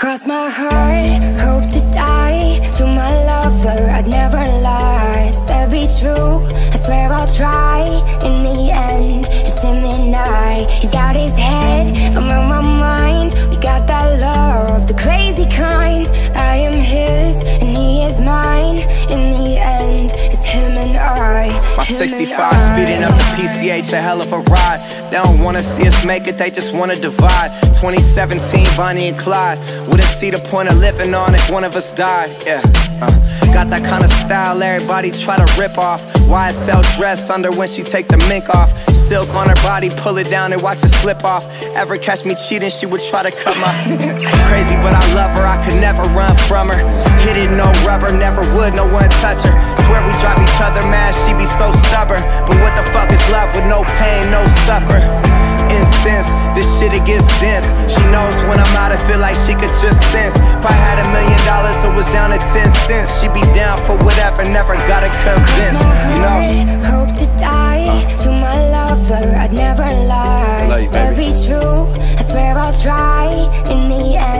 Cross my heart, hope to die. To my lover, I'd never lie. Said be true, I swear I'll try. In the end, it's him and I. He's out his head, I'm on my mind. We got that love, the crazy 65 speeding up the PCH, a hell of a ride They don't wanna see us make it, they just wanna divide 2017, Bonnie and Clyde wouldn't see the point of living on if one of us died, yeah. Uh, got that kind of style everybody try to rip off. YSL dress under when she take the mink off. Silk on her body, pull it down and watch it slip off. Ever catch me cheating, she would try to cut my. Crazy, but I love her, I could never run from her. Hit it, no rubber, never would, no one touch her. Swear we drive each other mad, she be so stubborn. But what the fuck is love with no pain, no suffer? incense This shit it gets dense She knows when I'm out, I feel like she could just sense If I had a million dollars, it was down to ten cents She'd be down for whatever, never gotta convince You know Hope to die uh. Try. In the end,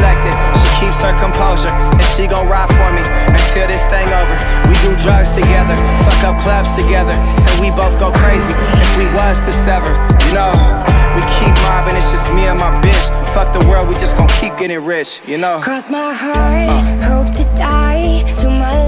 fuck up clubs together, and we both go crazy if we was to sever. You know, we keep mobbing, it's just me and my bitch. Fuck the world, we just gon' keep getting rich. You know. Cross my heart, hope to die To my